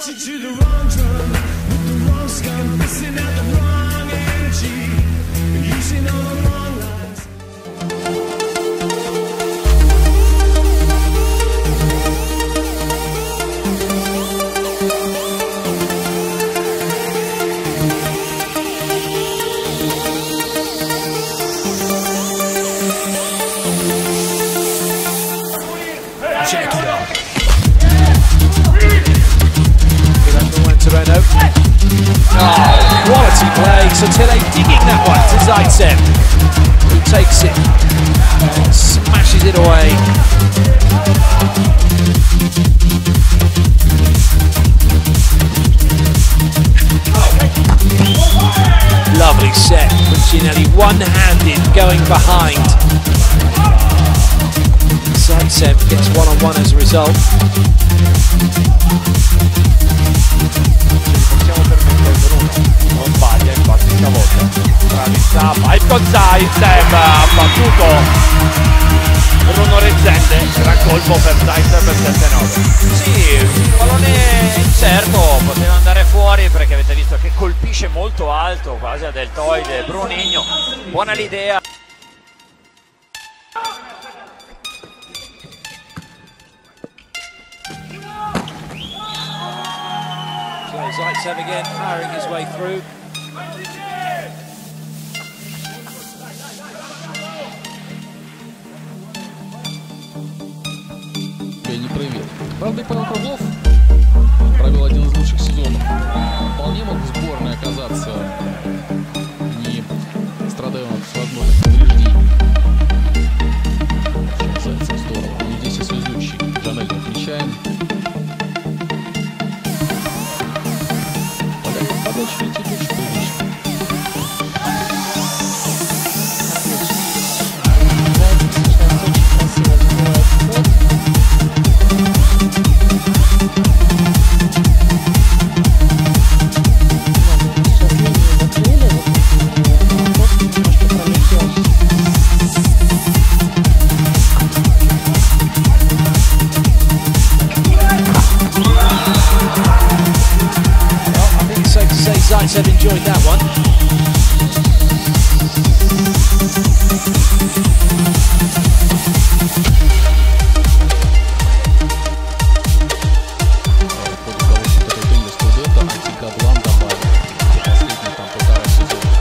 marching to the wrong drum with the wrong scum, missing out the wrong energy, using all the wrong lines. Zaytsev, who takes it smashes it away. Lovely set. Puccinelli one-handed going behind. Zaytsev gets one-on-one as a result. Con Zaitsev ha battuto Bruno Rezzende gran colpo per Zaitsev per 7-9 Sì, un pallone incerto, poteva andare fuori perché avete visto che colpisce molto alto, quasi a deltoide Brunigno. Buona l'idea. So Zaitsev again powering his way through. Правда, и Павел Круглов провел один из лучших сезонов. Вполне мог в сборной оказаться, не страдая от возможных повреждений. Зайцев здорово. Ну, здесь и связующий. Жанель отмечаем. Подача летит последние там полтора сезона.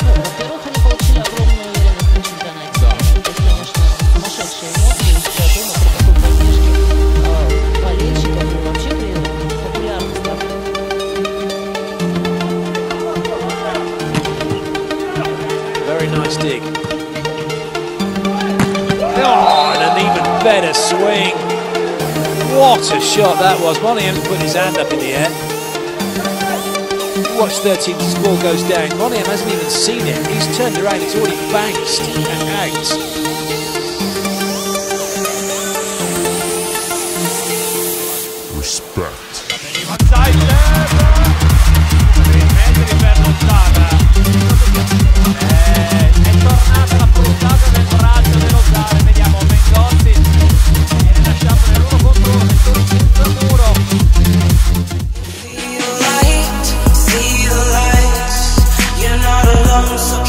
Ну, во-первых, они получили огромную уверенность на чемпионате. Да. То есть, конечно, сумасшедшие эмоции. Oh, and an even better swing. What a shot that was. Moniham's put his hand up in the air. Watch 13 score goes down. Moniam hasn't even seen it. He's turned around. it's already bounced and out. I'm so